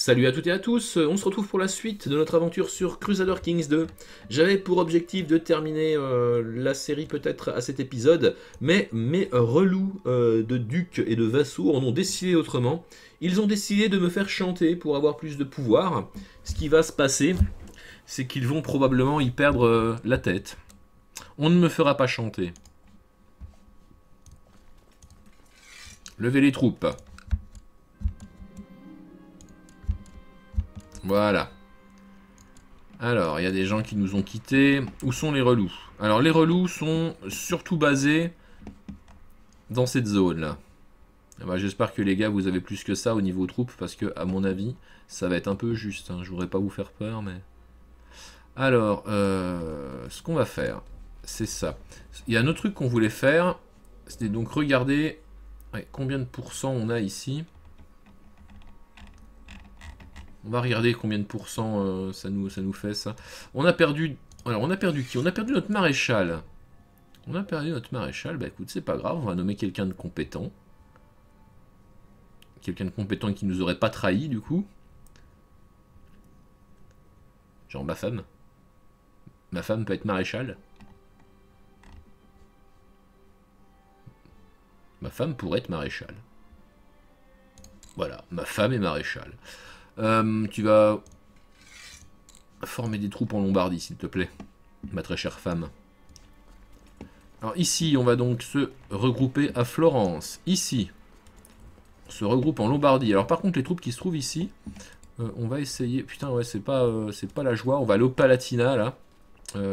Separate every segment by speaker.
Speaker 1: Salut à toutes et à tous, on se retrouve pour la suite de notre aventure sur Crusader Kings 2. J'avais pour objectif de terminer euh, la série peut-être à cet épisode, mais mes relous euh, de ducs et de vassaux en ont décidé autrement. Ils ont décidé de me faire chanter pour avoir plus de pouvoir. Ce qui va se passer, c'est qu'ils vont probablement y perdre euh, la tête. On ne me fera pas chanter. Levez les troupes. Voilà. Alors, il y a des gens qui nous ont quittés. Où sont les relous? Alors, les relous sont surtout basés dans cette zone-là. Ah bah, j'espère que les gars, vous avez plus que ça au niveau troupes, parce que, à mon avis, ça va être un peu juste. Hein. Je voudrais pas vous faire peur, mais... Alors, euh, ce qu'on va faire, c'est ça. Il y a un autre truc qu'on voulait faire, c'était donc regarder combien de pourcents on a ici. On va regarder combien de pourcents euh, ça, nous, ça nous fait ça. On a perdu... Alors on a perdu qui? On a perdu notre maréchal. On a perdu notre maréchal. Bah écoute, c'est pas grave, on va nommer quelqu'un de compétent. Quelqu'un de compétent qui nous aurait pas trahi du coup. Genre ma femme. Ma femme peut être maréchal. Ma femme pourrait être maréchal. Voilà, ma femme est maréchal. Euh, tu vas former des troupes en Lombardie, s'il te plaît, ma très chère femme. Alors ici, on va donc se regrouper à Florence. Ici, on se regroupe en Lombardie. Alors par contre, les troupes qui se trouvent ici, euh, on va essayer... Putain, ouais, c'est pas, euh, pas la joie. On va aller au Palatina, là.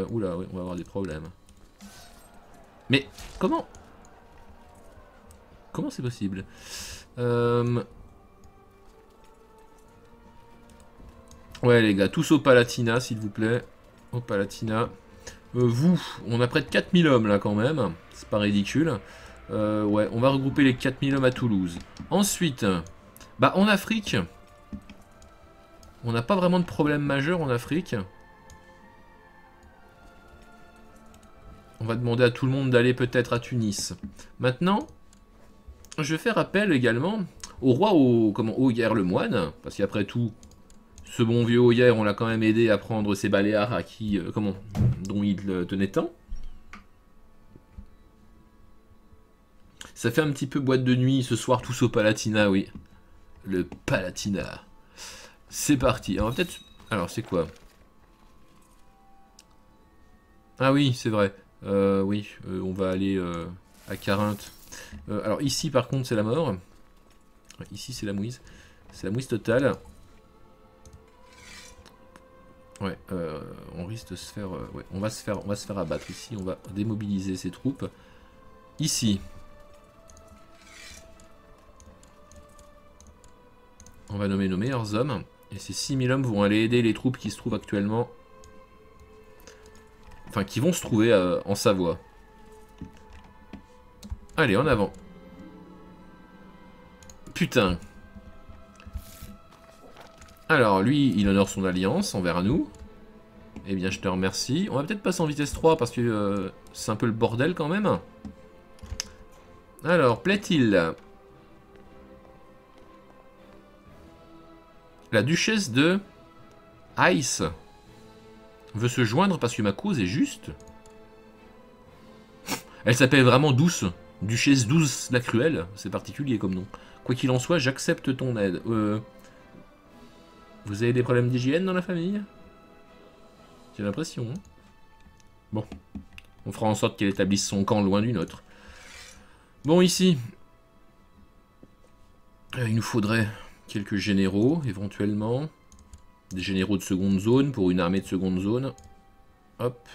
Speaker 1: oula, oui, on va avoir des problèmes. Mais comment? Comment c'est possible? Ouais les gars, tous au Palatina s'il vous plaît. Au Palatina. Euh, vous, on a près de 4000 hommes là quand même. C'est pas ridicule. Euh, ouais, on va regrouper les 4000 hommes à Toulouse. Ensuite, bah en Afrique, on n'a pas vraiment de problème majeur en Afrique. On va demander à tout le monde d'aller peut-être à Tunis. Maintenant, je fais appel également au roi au, comment, au le moine, parce qu'après tout, ce bon vieux hier, on l'a quand même aidé à prendre ses baléares à qui, euh, comment, dont il tenait tant. Ça fait un petit peu boîte de nuit ce soir, tous au Palatina, oui. Le Palatina. C'est parti. Alors peut-être... Alors c'est quoi? Ah oui, c'est vrai. Euh, oui, euh, on va aller à Carinthe. alors ici par contre c'est la mort. Ici c'est la mouise. C'est la mouise totale. Ouais, euh, on risque de se faire, euh, ouais, on va se faire, on va se faire abattre ici. On va démobiliser ces troupes. Ici, on va nommer nos meilleurs hommes. Et ces 6000 hommes vont aller aider les troupes qui se trouvent actuellement, enfin qui vont se trouver euh, en Savoie. Allez, en avant. Putain. Alors, lui, il honore son alliance envers nous. Eh bien, je te remercie. On va peut-être passer en vitesse 3 parce que euh, c'est un peu le bordel quand même. Alors, plaît-il La duchesse de Ice veut se joindre parce que ma cause est juste? Elle s'appelle vraiment Douce. Duchesse Douce la Cruelle. C'est particulier comme nom. Quoi qu'il en soit, j'accepte ton aide. Euh... Vous avez des problèmes d'hygiène dans la famille? J'ai l'impression. Hein. bon. On fera en sorte qu'elle établisse son camp loin du nôtre. Bon, ici. Euh, il nous faudrait quelques généraux, éventuellement. Des généraux de seconde zone pour une armée de seconde zone. Hop.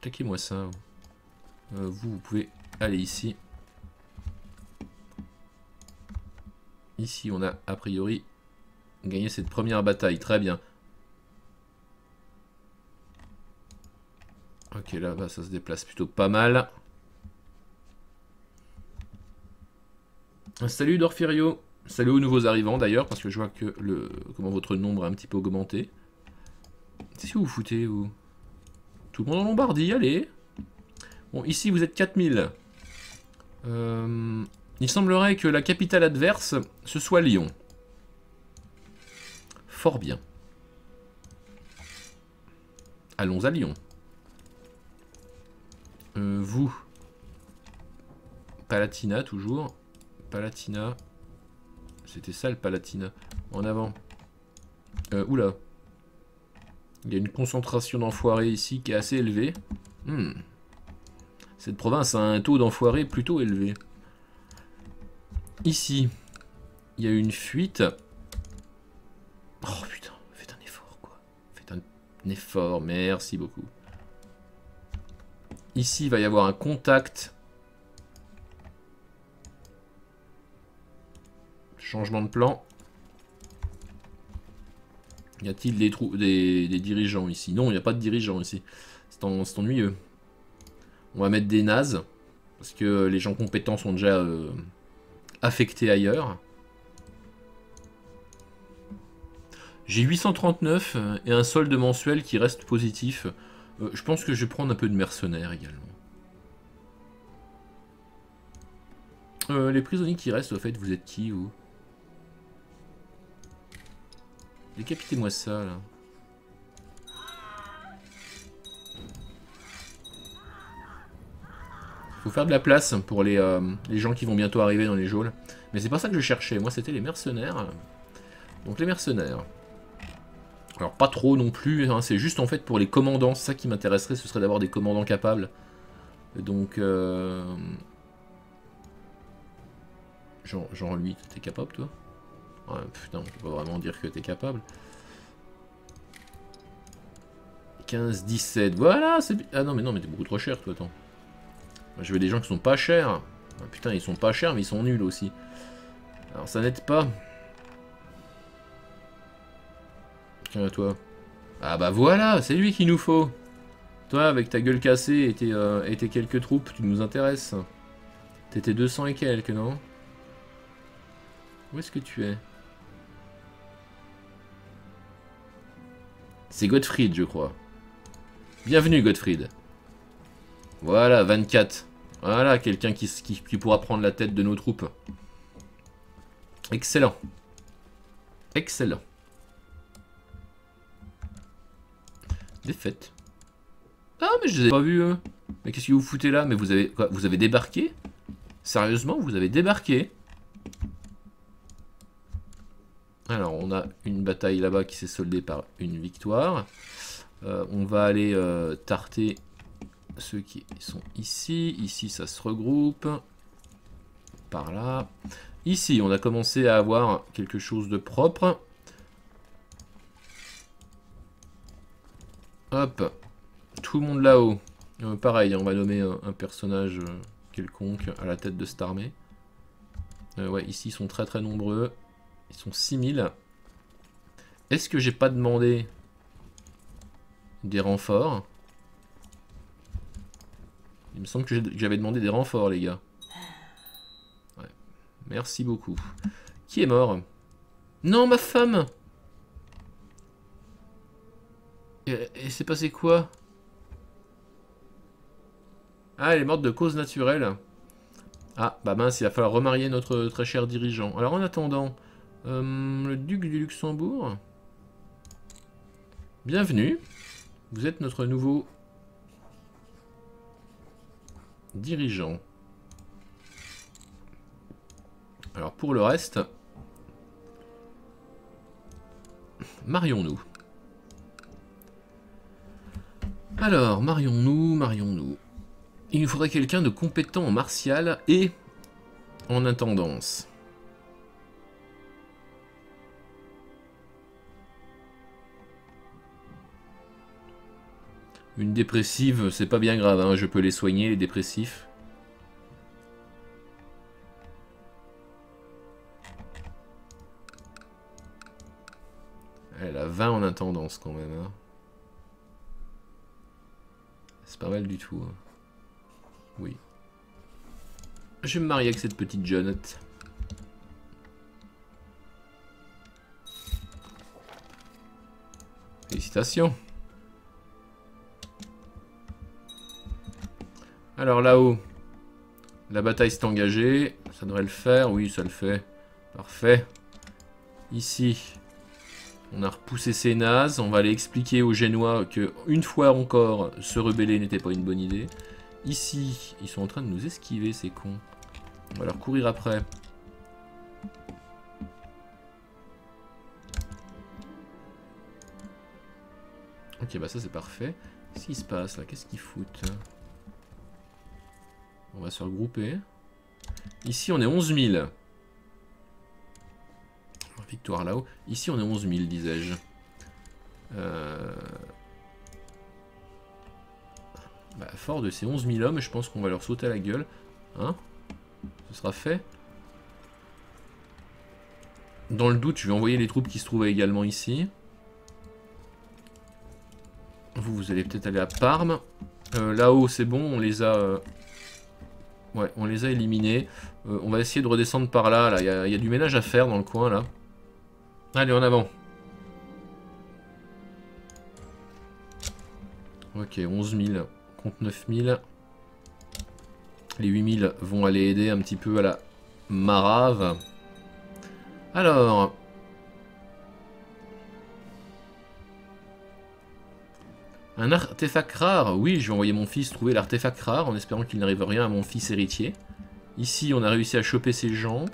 Speaker 1: Taquez-moi ça. Euh, vous, vous pouvez aller ici. Ici, on a a priori Gagner cette première bataille, très bien. Ok, là, bas ça se déplace plutôt pas mal. Salut Dorfirio. Salut aux nouveaux arrivants d'ailleurs, parce que je vois que le comment votre nombre a un petit peu augmenté. C'est que vous foutez, vous? Tout le monde en Lombardie, allez Bon, ici vous êtes 4000. Euh, il semblerait que la capitale adverse, ce soit Lyon. Fort bien. Allons à Lyon. Euh, vous. Palatina, toujours. Palatina. C'était ça, le Palatina. En avant. Euh, oula. Il y a une concentration d'enfoirés ici qui est assez élevée. Hmm. Cette province a un taux d'enfoirés plutôt élevé. Ici, il y a une fuite. Effort, merci beaucoup. Ici, il va y avoir un contact. Changement de plan. Y a-t-il des, des, dirigeants ici? Non, il n'y a pas de dirigeants ici. C'est ennuyeux. On va mettre des nazes. Parce que les gens compétents sont déjà euh, affectés ailleurs. J'ai 839 euh, et un solde mensuel qui reste positif. Euh, je pense que je vais prendre un peu de mercenaires également. les prisonniers qui restent, au fait, vous êtes qui, vous? Décapitez-moi ça, là. Faut faire de la place pour les, euh, les gens qui vont bientôt arriver dans les geôles. Mais c'est pas ça que je cherchais. Moi, c'était les mercenaires. Donc, les mercenaires. Alors, pas trop non plus. Hein. C'est juste, en fait, pour les commandants. Ça qui m'intéresserait, ce serait d'avoir des commandants capables. Donc... Euh... Lui, t'es capable, toi? Putain, on peut pas vraiment dire que t'es capable. 15, 17, voilà, c'est... Ah non, mais non, mais t'es beaucoup trop cher, toi, attends. je veux des gens qui sont pas chers. Ah, putain, ils sont pas chers, mais ils sont nuls aussi. Alors, ça n'aide pas. Tiens, toi. Ah bah voilà, c'est lui qu'il nous faut. Toi, avec ta gueule cassée et tes, euh, quelques troupes, tu nous intéresses. T'étais 200 et quelques, non? Où est-ce que tu es? C'est Gottfried, je crois. Bienvenue, Gottfried. Voilà, 24. Voilà, quelqu'un qui, qui, pourra prendre la tête de nos troupes. Excellent. Excellent. Défaite. Ah, mais je les ai pas vus, eux. Mais qu'est-ce que vous foutez là? Mais vous avez quoi Vous avez débarqué? Sérieusement, vous avez débarqué? Alors, on a une bataille là-bas qui s'est soldée par une victoire. Euh, on va aller euh, tarter ceux qui sont ici. Ici, ça se regroupe. Par là. Ici, on a commencé à avoir quelque chose de propre. Hop. Tout le monde là-haut. Euh, pareil, on va nommer un, personnage quelconque à la tête de cette armée. ouais, ici, ils sont très très nombreux. Ils sont 6000. Est-ce que j'ai pas demandé des renforts? Il me semble que j'avais demandé des renforts, les gars. Ouais. Merci beaucoup. Qui est mort? Non, ma femme Et, c'est passé quoi Ah, elle est morte de cause naturelle. Ah, bah mince, il va falloir remarier notre très cher dirigeant. Alors en attendant, euh, le duc du Luxembourg. Bienvenue. Vous êtes notre nouveau dirigeant. Alors pour le reste, marions-nous. Alors, marions-nous, marions-nous. Il nous faudrait quelqu'un de compétent en martial et en intendance. Une dépressive, c'est pas bien grave, hein, je peux les soigner, les dépressifs. Elle a 20 en intendance quand même. Hein. C'est pas mal du tout. Hein. Oui. Je vais me marier avec cette petite jeunette. Félicitations. Alors là-haut, la bataille s'est engagée. Ça devrait le faire. Oui, ça le fait. Parfait. Ici, On a repoussé ces nazes. On va aller expliquer aux Génois que, une fois encore, se rebeller n'était pas une bonne idée. Ici, ils sont en train de nous esquiver, ces cons. On va leur courir après. Ok, bah ça c'est parfait. Qu'est-ce qui se passe là? Qu'est-ce qu'ils foutent? On va se regrouper. Ici on est 11 000. Victoire là-haut. Ici on est 11 000 disais-je. Euh... Bah, fort de ces 11 000 hommes, je pense qu'on va leur sauter à la gueule. Hein? Ce sera fait. Dans le doute, je vais envoyer les troupes qui se trouvaient également ici. Vous, vous allez peut-être aller à Parme. Euh, là-haut, c'est bon, on les a... Euh, ouais, on les a éliminés. On va essayer de redescendre par là. Il y, a du ménage à faire dans le coin, là. Allez, en avant. Ok, 11 000 contre 9 000. Les 8 000 vont aller aider un petit peu à la marave. Alors, Un artefact rare, oui, je vais envoyer mon fils trouver l'artefact rare en espérant qu'il n'arrive rien à mon fils héritier. Ici, on a réussi à choper ces gens.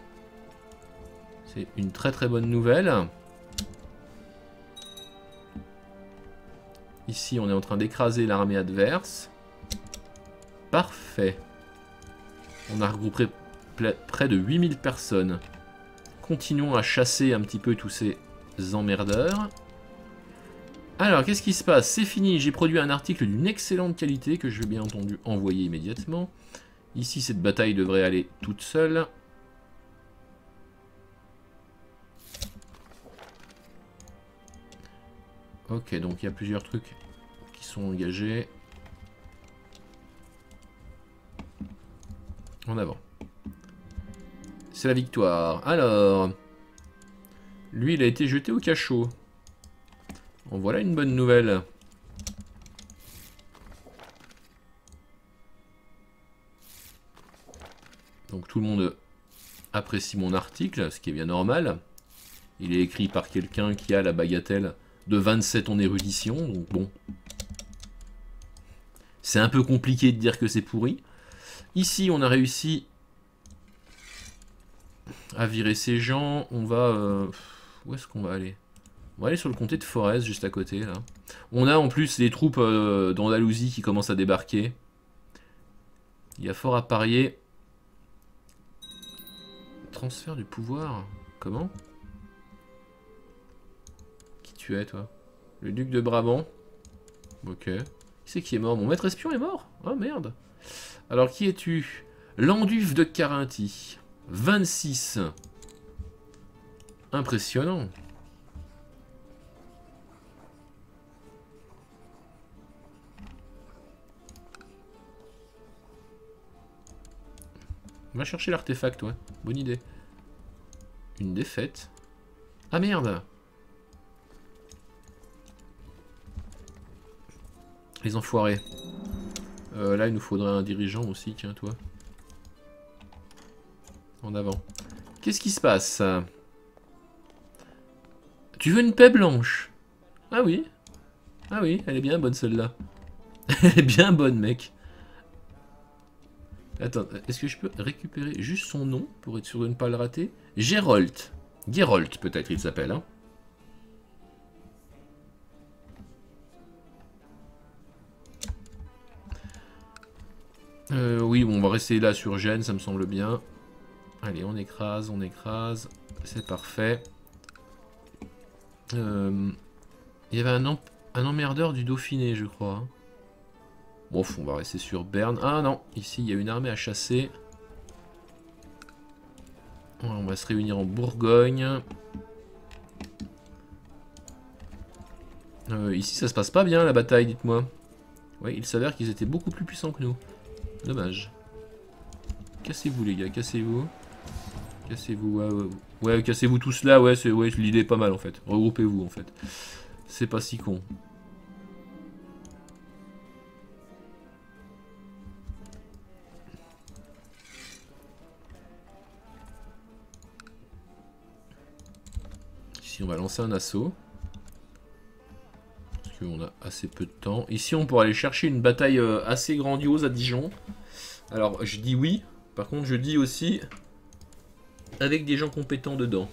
Speaker 1: C'est une très très bonne nouvelle. Ici, on est en train d'écraser l'armée adverse. Parfait. On a regroupé près de 8000 personnes. Continuons à chasser un petit peu tous ces emmerdeurs. Alors, qu'est-ce qui se passe? C'est fini, j'ai produit un article d'une excellente qualité que je vais bien entendu envoyer immédiatement. Ici, cette bataille devrait aller toute seule. Ok, donc il y a plusieurs trucs qui sont engagés. En avant. C'est la victoire. Alors, lui, il a été jeté au cachot voilà une bonne nouvelle. Donc tout le monde apprécie mon article, ce qui est bien normal. Il est écrit par quelqu'un qui a la bagatelle de 27 en érudition, donc bon. C'est un peu compliqué de dire que c'est pourri. Ici, on a réussi à virer ces gens. On va... Euh, où est-ce qu'on va aller? On va aller sur le comté de Forez, juste à côté, là. On a en plus les troupes euh, d'Andalousie qui commencent à débarquer. Il y a fort à parier. Transfert du pouvoir Comment? Tu es, toi Le duc de Brabant. Ok. Qui c'est qui est mort? Mon maître espion est mort? Oh, merde Alors, qui es-tu? Landuf de Carinthie. 26. Impressionnant. Va chercher l'artefact, ouais. Bonne idée. Une défaite. Ah merde Les enfoirés. Euh, là, il nous faudrait un dirigeant aussi, tiens, toi. En avant. Qu'est-ce qui se passe? Tu veux une paix blanche? Ah oui. Ah oui, elle est bien bonne celle-là. elle est bien bonne, mec. Attends, est-ce que je peux récupérer juste son nom pour être sûr de ne pas le rater? Gérold. Gerold, peut-être il s'appelle. Hein. Oui, on va rester là sur Gênes, ça me semble bien. Allez, on écrase, on écrase. C'est parfait. Euh, il y avait un, emmerdeur du Dauphiné, je crois. Bon, on va rester sur Berne. Ah non, ici il y a une armée à chasser. On va se réunir en Bourgogne. Euh, ici ça se passe pas bien la bataille, dites-moi. Oui, il s'avère qu'ils étaient beaucoup plus puissants que nous. Dommage. Cassez-vous les gars, cassez-vous. Cassez-vous, ouais, ouais, cassez-vous tous là, ouais, ouais l'idée est pas mal en fait. Regroupez-vous en fait. C'est pas si con. on va lancer un assaut. Qu'on a assez peu de temps. Ici, on pourrait aller chercher une bataille euh, assez grandiose à Dijon. Alors, je dis oui. Par contre, je dis aussi avec des gens compétents dedans.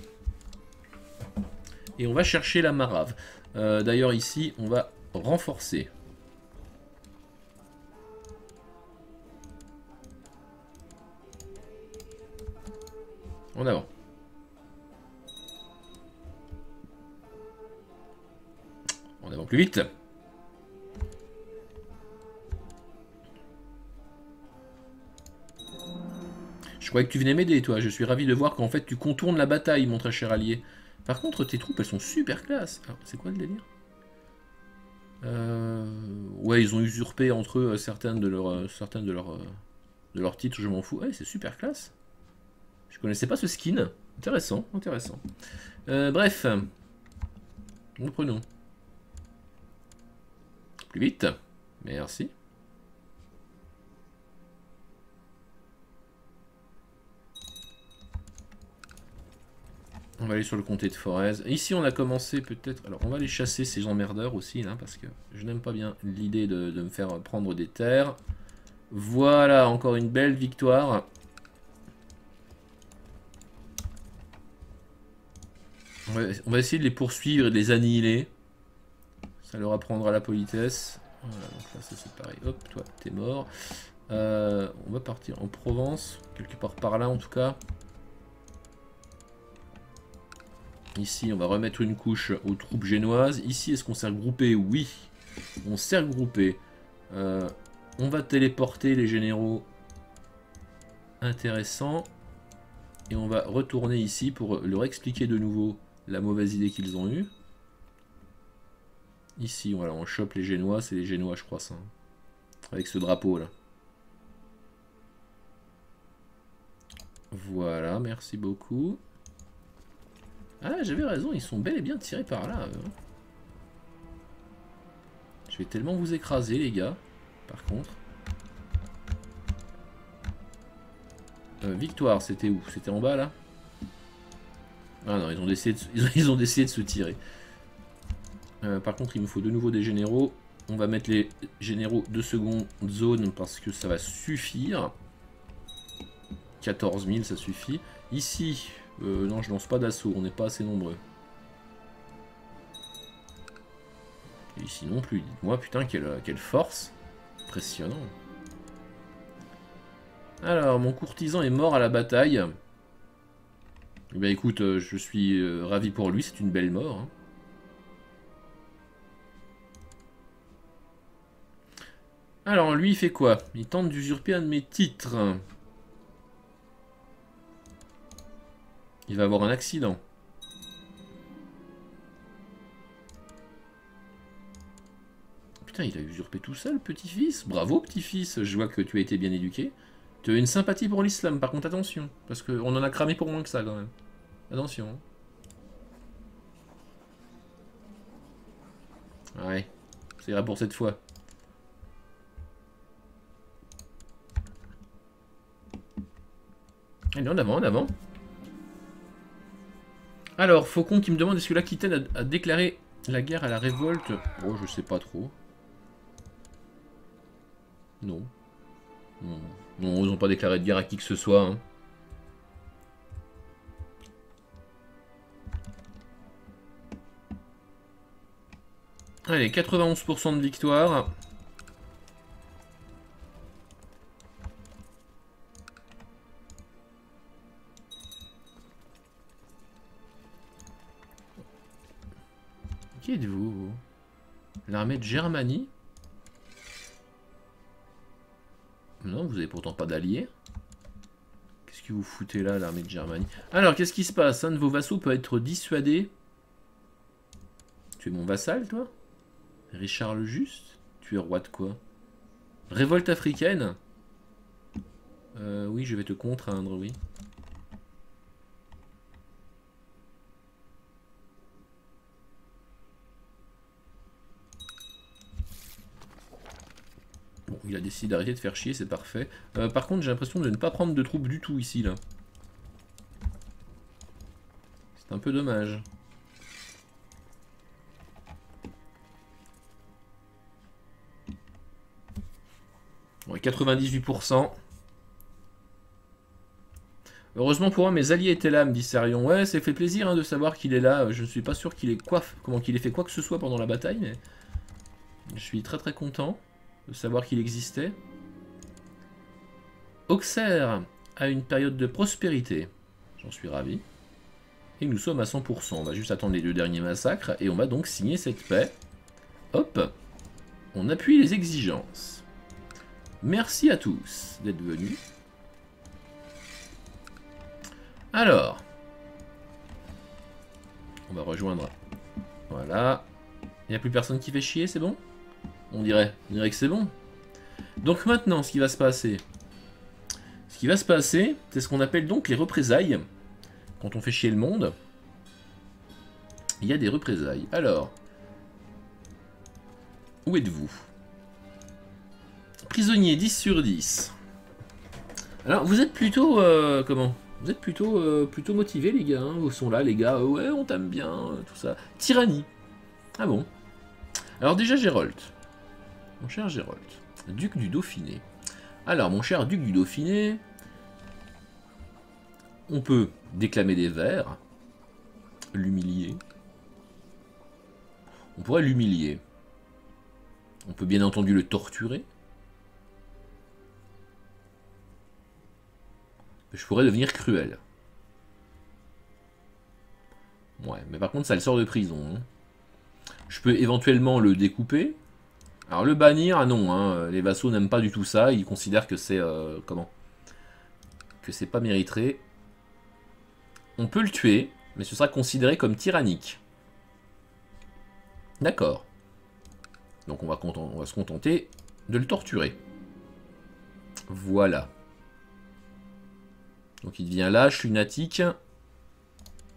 Speaker 1: Et on va chercher la marave. Euh, d'ailleurs, ici, on va renforcer. En avant. Plus vite. Je croyais que tu venais m'aider, toi. Je suis ravi de voir qu'en fait, tu contournes la bataille, mon très cher allié. Par contre, tes troupes, elles sont super classe. c'est quoi le délire? Euh... Ouais, ils ont usurpé entre eux certaines de leurs euh, certaines de leurs euh, de leurs titres, je m'en fous. Ouais, c'est super classe. Je connaissais pas ce skin. Intéressant, intéressant. Bref. Nous prenons. Plus vite. Merci. On va aller sur le comté de Forez. Ici, on a commencé peut-être... Alors, on va aller chasser ces emmerdeurs aussi, là, parce que je n'aime pas bien l'idée de, de, me faire prendre des terres. Voilà, encore une belle victoire. On va, essayer de les poursuivre et de les annihiler. Ça leur apprendra la politesse. Voilà, donc là, ça c'est pareil. Hop, toi, t'es mort. Euh, on va partir en Provence, quelque part par là en tout cas. Ici, on va remettre une couche aux troupes génoises. Ici, est-ce qu'on s'est regroupé Oui, on s'est regroupé. Euh, on va téléporter les généraux intéressants. Et on va retourner ici pour leur expliquer de nouveau la mauvaise idée qu'ils ont eue. Ici, voilà, on chope les génois. C'est les génois, je crois, ça. Avec ce drapeau, là. Voilà, merci beaucoup. Ah, j'avais raison, ils sont bel et bien tirés par là. Je vais tellement vous écraser, les gars. Par contre. Euh, victoire, c'était où? C'était en bas, là? Ah non, ils ont ils ont décidé de se tirer. Euh, par contre, il me faut de nouveau des généraux. On va mettre les généraux de seconde zone parce que ça va suffire. 14 000, ça suffit. Ici, euh, non, je lance pas d'assaut, on n'est pas assez nombreux. Et ici non plus, dites-moi, putain, quelle, force. Impressionnant. Alors, mon courtisan est mort à la bataille. Eh bien écoute, euh, je suis ravi pour lui, c'est une belle mort. Hein. Alors, lui, il fait quoi? Il tente d'usurper un de mes titres. Il va avoir un accident. Putain, il a usurpé tout seul, petit-fils. Bravo, petit-fils. Je vois que tu as été bien éduqué. Tu as une sympathie pour l'islam, par contre, attention. Parce qu'on en a cramé pour moins que ça, quand même. Attention. Hein. Ouais. C'est vrai pour cette fois. Allez, en avant, en avant. Alors, Faucon qui me demande est-ce que l'Aquitaine a, a, déclaré la guerre à la révolte? Oh, je sais pas trop. Non. Non, non ils n'ont pas déclaré de guerre à qui que ce soit. Hein. Allez, 91% de victoire. L'armée de Germanie. Non, vous avez pourtant pas d'alliés. Qu'est-ce que vous foutez là, l'armée de Germanie? Alors, qu'est-ce qui se passe? Un de vos vassaux peut être dissuadé. Tu es mon vassal, toi? Richard le Juste? Tu es roi de quoi? Révolte africaine? Euh, Oui, je vais te contraindre, oui. Il a décidé d'arrêter de faire chier, c'est parfait. Euh, par contre, j'ai l'impression de ne pas prendre de troupes du tout ici, là. C'est un peu dommage. Bon, 98%. Heureusement pour eux, mes alliés étaient là, me dit Sarion. Ouais, c'est fait plaisir hein, de savoir qu'il est là. Je ne suis pas sûr qu'il ait, coiffe, qu'il ait fait quoi que ce soit pendant la bataille, mais je suis très très content de savoir qu'il existait. Auxerre a une période de prospérité. J'en suis ravi. Et nous sommes à 100%. On va juste attendre les deux derniers massacres et on va donc signer cette paix. Hop On appuie les exigences. Merci à tous d'être venus. Alors, on va rejoindre. Voilà. Il n'y a plus personne qui fait chier, c'est bon? On dirait. On dirait que c'est bon. Donc maintenant, ce qui va se passer. Ce qui va se passer, c'est ce qu'on appelle donc les représailles. Quand on fait chier le monde, il y a des représailles. Alors, où êtes-vous? Prisonnier 10 sur 10. Alors, vous êtes plutôt... Euh, comment? Vous êtes plutôt, euh, plutôt motivés, les gars. Hein vous sont là, les gars. ouais, on t'aime bien, euh, tout ça. Tyrannie. Ah bon? Alors déjà, Gérold. Mon cher Gérold. Duc du Dauphiné. Alors, mon cher Duc du Dauphiné... On peut déclamer des vers. L'humilier. On pourrait l'humilier. On peut bien entendu le torturer. Je pourrais devenir cruel. Ouais, mais par contre, ça le sort de prison. Hein. Je peux éventuellement le découper. Alors le bannir, ah non, hein, les vassaux n'aiment pas du tout ça. Ils considèrent que c'est... Euh, comment? Que c'est pas mérité. On peut le tuer, mais ce sera considéré comme tyrannique. D'accord. Donc on va, on va se contenter de le torturer. Voilà. Donc il devient lâche, lunatique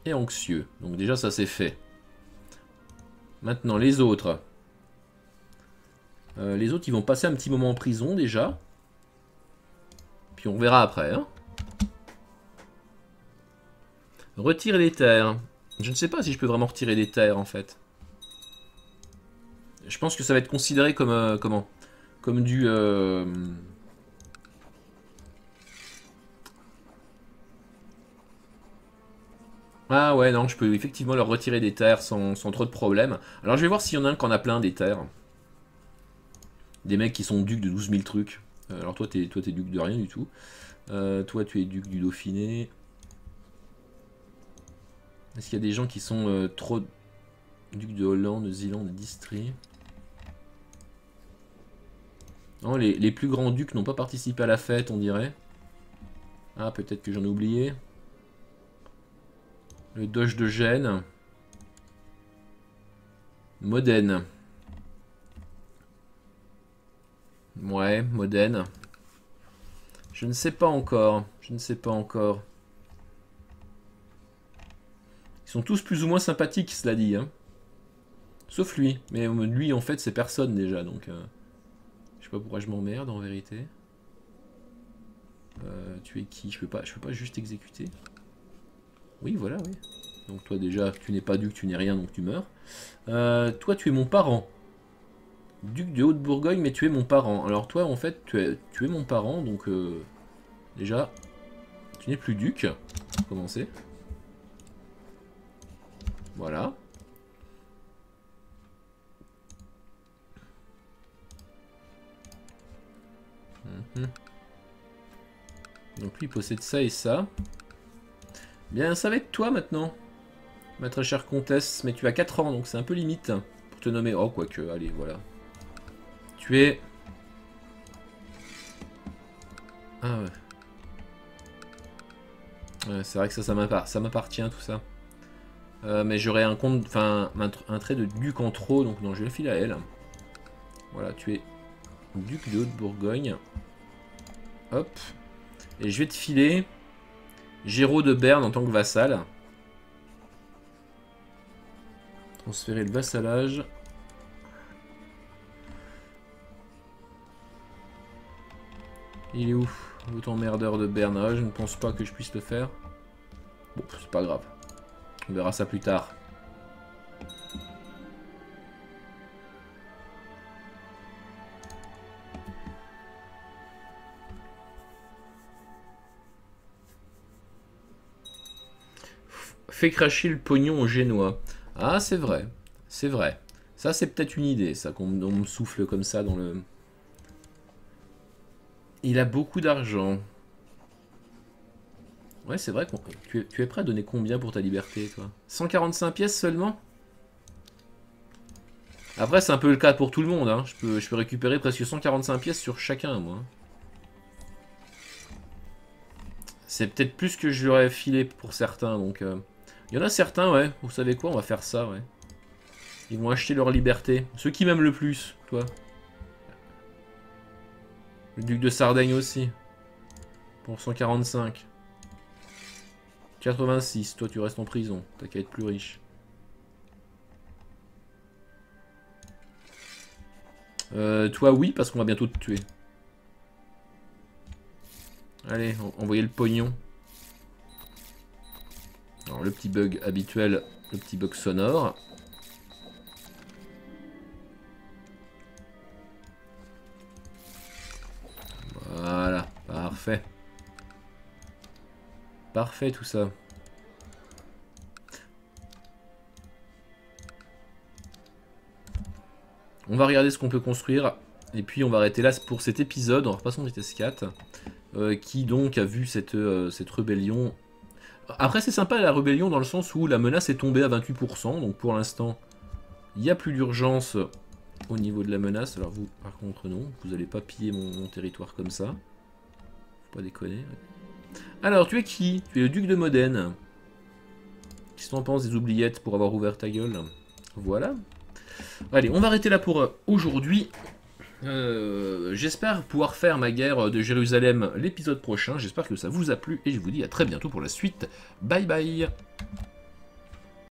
Speaker 1: et anxieux. Donc déjà ça c'est fait. Maintenant les autres. Euh, les autres ils vont passer un petit moment en prison déjà. Puis on verra après. Hein. Retire les terres. Je ne sais pas si je peux vraiment retirer des terres en fait. Je pense que ça va être considéré comme euh, comment? Comme du euh, Ah ouais, non, je peux effectivement leur retirer des terres sans, trop de problèmes. Alors je vais voir s'il y en a un qui en a plein des terres. Des mecs qui sont ducs de 12 000 trucs. Euh, alors toi, t'es es duc de rien du tout. toi, tu es duc du Dauphiné. Est-ce qu'il y a des gens qui sont euh, trop... Duc de Hollande, de Zealand, de Distri Non, les, les plus grands ducs n'ont pas participé à la fête, on dirait. Ah, peut-être que j'en ai oublié. Le Doge de Gênes. Modène. Ouais, Modène. Je ne sais pas encore. Je ne sais pas encore sont tous plus ou moins sympathiques, cela dit. Hein. Sauf lui. Mais euh, lui, en fait, c'est personne déjà, donc... Euh, je sais pas pourquoi je m'emmerde, en vérité. Euh, tu es qui? Je peux, pas, je peux pas juste exécuter. Oui, voilà, oui. Donc toi, déjà, tu n'es pas duc, tu n'es rien, donc tu meurs. toi, tu es mon parent. Duc de Haute-Bourgogne, mais tu es mon parent. Alors toi, en fait, tu es, tu es mon parent, donc... déjà, tu n'es plus duc. Commencer. Voilà. Mhm. Donc lui il possède ça et ça. Bien, ça va être toi maintenant, ma très chère comtesse. Mais tu as 4 ans, donc c'est un peu limite pour te nommer. Oh, quoique, allez, voilà. Tu es... Ah ouais. c'est vrai que ça, ça m'appartient tout ça. Euh, mais j'aurais un compte, enfin un, trait de duc en trop, donc non, je vais le filer à elle. Voilà, tu es duc de Haute-Bourgogne. Hop. Et je vais te filer Géraud de Berne en tant que vassal. Transférer le vassalage. Il est où Votre emmerdeur de Bernard, je ne pense pas que je puisse le faire. Bon, c'est pas grave. On verra ça plus tard. Fais cracher le pognon aux génois. Ah, c'est vrai. C'est vrai. Ça, c'est peut-être une idée, ça, qu'on me souffle comme ça dans le... Il a beaucoup d'argent. Ouais, c'est vrai. Tu, tu es prêt à donner combien pour ta liberté, toi? 145 pièces seulement? Après, c'est un peu le cas pour tout le monde. Hein. Je, peux, récupérer presque 145 pièces sur chacun, moi. C'est peut-être plus que je aurais filé pour certains, donc... Euh. Il y en a certains, ouais. Vous savez quoi? On va faire ça, ouais. Ils vont acheter leur liberté. Ceux qui m'aiment le plus, toi. Le duc de Sardaigne aussi. Pour 145. 86, toi tu restes en prison. T'as qu'à être plus riche. Euh, toi oui, parce qu'on va bientôt te tuer. Allez, envoyez le pognon. Alors le petit bug habituel, le petit bug sonore. Parfait. Tout ça. On va regarder ce qu'on peut construire. Et puis on va arrêter là pour cet épisode. On repasse en vitesse 4. Euh, qui donc a vu cette, euh, cette rébellion. Après c'est sympa la rébellion dans le sens où la menace est tombée à 28%. Donc pour l'instant, il n'y a plus d'urgence au niveau de la menace. Alors vous, par contre non, vous n'allez pas piller mon, territoire comme ça. Déconner. Alors tu es qui? Tu es le duc de Modène. Qu'est-ce que t'en penses des oubliettes pour avoir ouvert ta gueule? Voilà. Allez, on va arrêter là pour euh, aujourd'hui. Euh, j'espère pouvoir faire ma guerre de Jérusalem l'épisode prochain. J'espère que ça vous a plu et je vous dis à très bientôt pour la suite. Bye bye